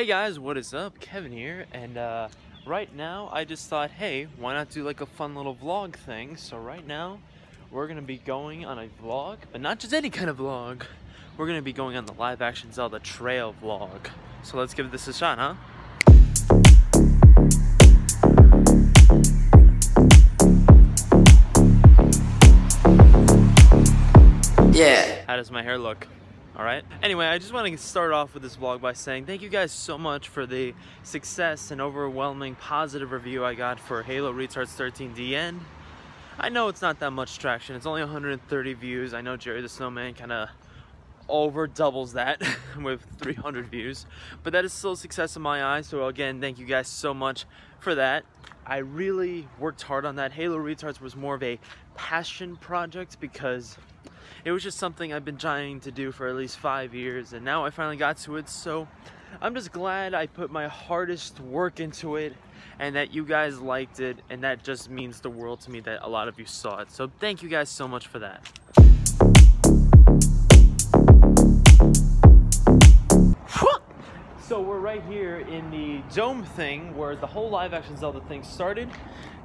Hey guys, what is up? Kevin here, and uh, right now I just thought, hey, why not do like a fun little vlog thing? So right now we're gonna be going on a vlog, but not just any kind of vlog. We're gonna be going on the live action Zelda trail vlog. So let's give this a shot, huh? Yeah. How does my hair look? All right. Anyway, I just want to start off with this vlog by saying thank you guys so much for the success and overwhelming positive review I got for Halo Retards 13 DN. I know it's not that much traction. It's only 130 views. I know Jerry the Snowman kind of over doubles that with 300 views, but that is still a success in my eyes. So again, thank you guys so much for that. I really worked hard on that. Halo Retards was more of a passion project because it was just something I've been trying to do for at least five years and now I finally got to it so I'm just glad I put my hardest work into it and that you guys liked it and that just means the world to me that a lot of you saw it. So thank you guys so much for that. So we're right here in the dome thing where the whole live action Zelda thing started.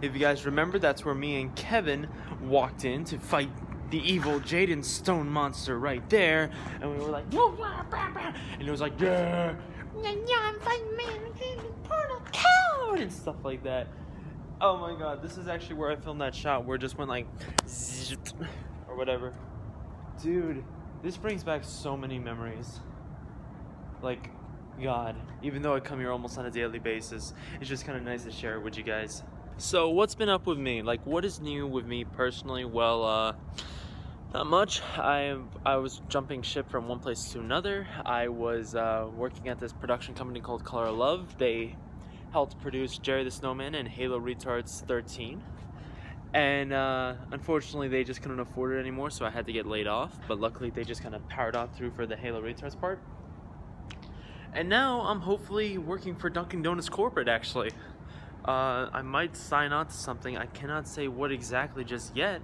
If you guys remember that's where me and Kevin walked in to fight the evil Jaden Stone monster right there, and we were like, and it was like, yeah, yeah, I'm fighting man, portal code, and stuff like that. Oh my god, this is actually where I filmed that shot where it just went like, or whatever. Dude, this brings back so many memories. Like, God, even though I come here almost on a daily basis, it's just kind of nice to share it with you guys. So, what's been up with me? Like, what is new with me personally? Well, uh, not much. I I was jumping ship from one place to another. I was uh, working at this production company called Color Love. They helped produce Jerry the Snowman and Halo Retards 13. And uh, unfortunately, they just couldn't afford it anymore, so I had to get laid off. But luckily, they just kind of powered on through for the Halo Retards part. And now I'm hopefully working for Dunkin' Donuts corporate, actually. Uh, I might sign on to something. I cannot say what exactly just yet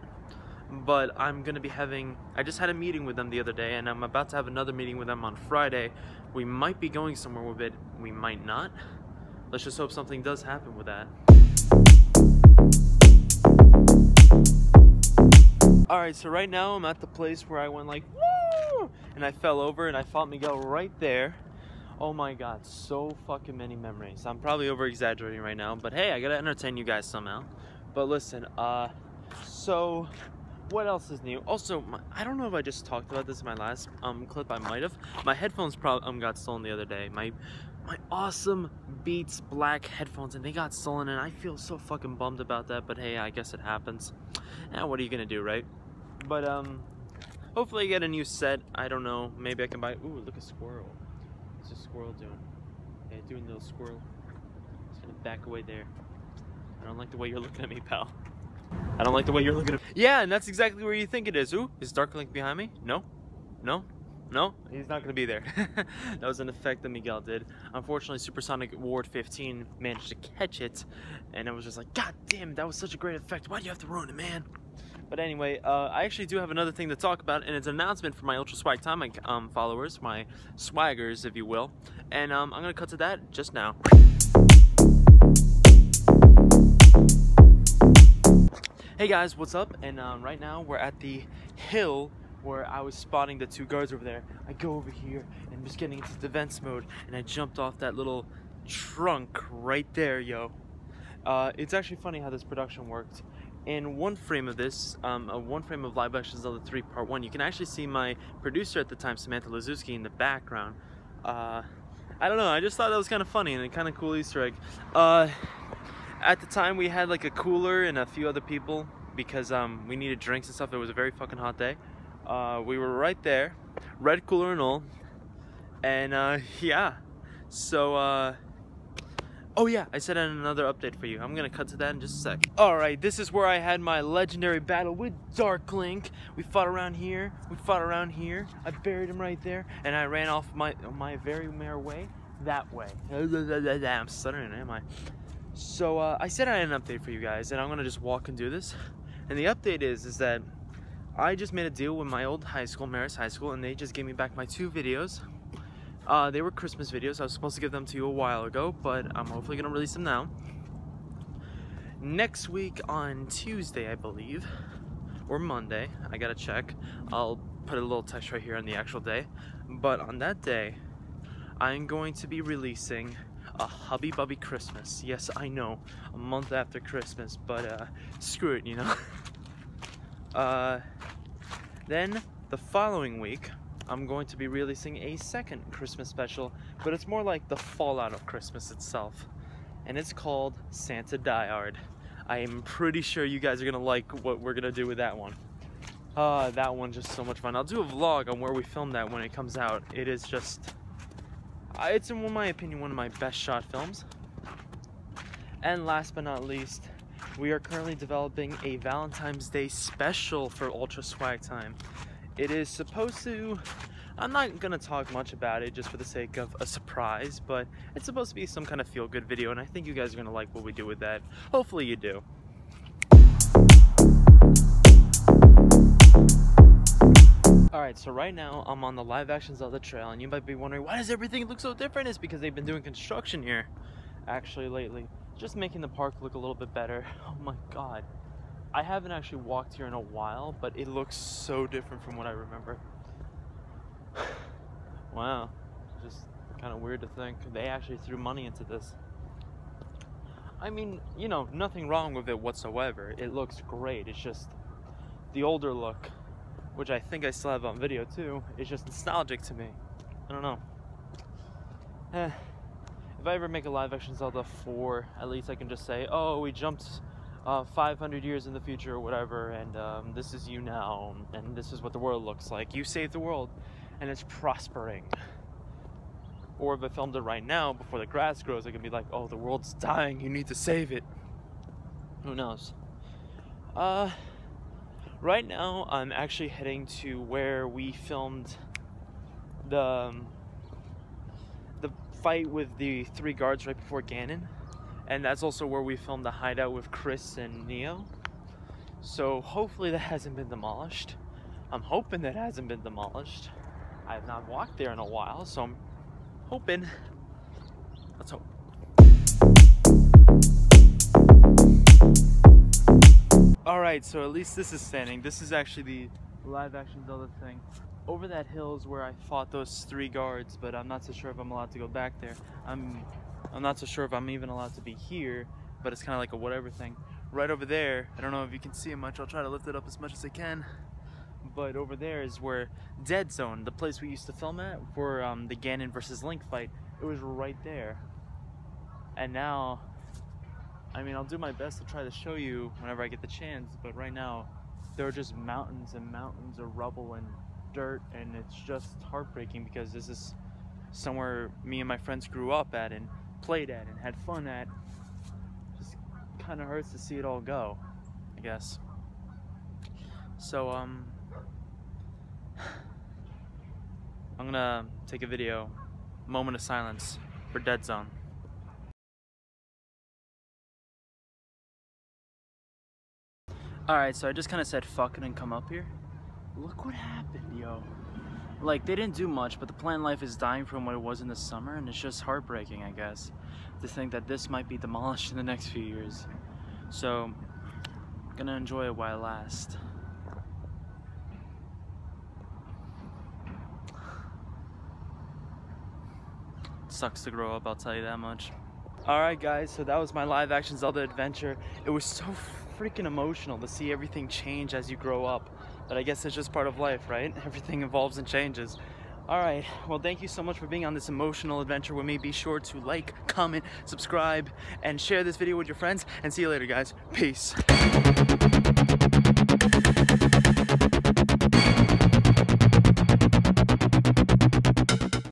but I'm gonna be having I just had a meeting with them the other day and I'm about to have another meeting with them on Friday. We might be going somewhere with it. We might not. Let's just hope something does happen with that. Alright so right now I'm at the place where I went like Woo! and I fell over and I fought Miguel right there Oh my god, so fucking many memories. I'm probably over exaggerating right now, but hey, I gotta entertain you guys somehow. But listen, uh, so what else is new? Also, my, I don't know if I just talked about this in my last um, clip. I might have. My headphones probably um, got stolen the other day. My my awesome Beats black headphones, and they got stolen, and I feel so fucking bummed about that. But hey, I guess it happens. Now, what are you gonna do, right? But um, hopefully I get a new set. I don't know. Maybe I can buy. Ooh, look a squirrel. A squirrel doing? Yeah, doing little squirrel. Just gonna back away there. I don't like the way you're looking at me, pal. I don't like the way you're looking at me. Yeah, and that's exactly where you think it is. Ooh, is Dark Link behind me? No? No? No? He's not gonna be there. that was an effect that Miguel did. Unfortunately, Supersonic Ward 15 managed to catch it, and it was just like, God damn, that was such a great effect. Why do you have to ruin it, man? But anyway, uh, I actually do have another thing to talk about, and it's an announcement for my Ultra Swag Atomic um, followers, my swaggers, if you will. And um, I'm gonna cut to that just now. Hey guys, what's up? And um, right now we're at the hill where I was spotting the two guards over there. I go over here and I'm just getting into defense mode and I jumped off that little trunk right there, yo. Uh, it's actually funny how this production worked. In one frame of this, um, uh, one frame of Live Action Zelda 3 Part 1, you can actually see my producer at the time, Samantha Lazuski, in the background. Uh, I don't know, I just thought that was kind of funny and a kind of cool Easter egg. Uh, at the time we had like a cooler and a few other people because um, we needed drinks and stuff. It was a very fucking hot day. Uh, we were right there, red cooler and all. And uh, yeah, so uh, oh yeah, I said I had another update for you. I'm gonna cut to that in just a sec. All right, this is where I had my legendary battle with Dark Link. We fought around here, we fought around here. I buried him right there, and I ran off my my very merry way that way. I'm stuttering, am I? So uh, I said I had an update for you guys, and I'm gonna just walk and do this. And the update is, is that I just made a deal with my old high school, Maris High School, and they just gave me back my two videos. Uh, they were Christmas videos. I was supposed to give them to you a while ago, but I'm hopefully gonna release them now. Next week on Tuesday, I believe, or Monday, I gotta check. I'll put a little text right here on the actual day. But on that day, I'm going to be releasing a Hubby Bubby Christmas. Yes, I know, a month after Christmas, but uh, screw it, you know. uh, then the following week, I'm going to be releasing a second Christmas special, but it's more like the fallout of Christmas itself. And it's called Santa Die Hard. I am pretty sure you guys are gonna like what we're gonna do with that one. Uh, that one's just so much fun. I'll do a vlog on where we filmed that when it comes out. It is just it's in my opinion one of my best shot films. And last but not least, we are currently developing a Valentine's Day special for Ultra Swag Time. It is supposed to, I'm not gonna talk much about it just for the sake of a surprise, but it's supposed to be some kind of feel good video and I think you guys are gonna like what we do with that. Hopefully you do. Alright, so right now I'm on the live action Zelda trail and you might be wondering why does everything look so different? It's because they've been doing construction here actually lately. Just making the park look a little bit better. Oh my god. I haven't actually walked here in a while, but it looks so different from what I remember. wow. Just kind of weird to think they actually threw money into this. I mean, you know, nothing wrong with it whatsoever. It looks great. It's just the older look which I think I still have on video too, is just nostalgic to me. I don't know. Eh, if I ever make a live action Zelda 4, at least I can just say, oh, we jumped uh, 500 years in the future or whatever, and um, this is you now, and this is what the world looks like. You saved the world, and it's prospering. Or if I filmed it right now, before the grass grows, I can be like, oh, the world's dying, you need to save it. Who knows? Uh, Right now, I'm actually heading to where we filmed the um, the fight with the three guards right before Ganon, and that's also where we filmed the hideout with Chris and Neo. So hopefully that hasn't been demolished. I'm hoping that hasn't been demolished. I have not walked there in a while, so I'm hoping. Let's hope. Alright, so at least this is standing. This is actually the live action Zelda thing. Over that hill is where I fought those three guards, but I'm not so sure if I'm allowed to go back there. I'm I'm not so sure if I'm even allowed to be here, but it's kind of like a whatever thing. Right over there, I don't know if you can see it much, I'll try to lift it up as much as I can. But over there is where Dead Zone, the place we used to film at for um, the Ganon versus Link fight, it was right there. And now I mean, I'll do my best to try to show you whenever I get the chance, but right now, there are just mountains and mountains of rubble and dirt, and it's just heartbreaking because this is somewhere me and my friends grew up at and played at and had fun at. Just kind of hurts to see it all go, I guess. So, um, I'm gonna take a video, moment of silence for Dead Zone. Alright, so I just kind of said fuck it and come up here. Look what happened, yo. Like, they didn't do much, but the plant life is dying from what it was in the summer, and it's just heartbreaking, I guess, to think that this might be demolished in the next few years. So, gonna enjoy it while it lasts. sucks to grow up, I'll tell you that much. Alright guys, so that was my live action Zelda adventure. It was so freaking emotional to see everything change as you grow up. But I guess it's just part of life, right? Everything evolves and changes. Alright, well thank you so much for being on this emotional adventure with me. Be sure to like, comment, subscribe, and share this video with your friends. And see you later guys. Peace.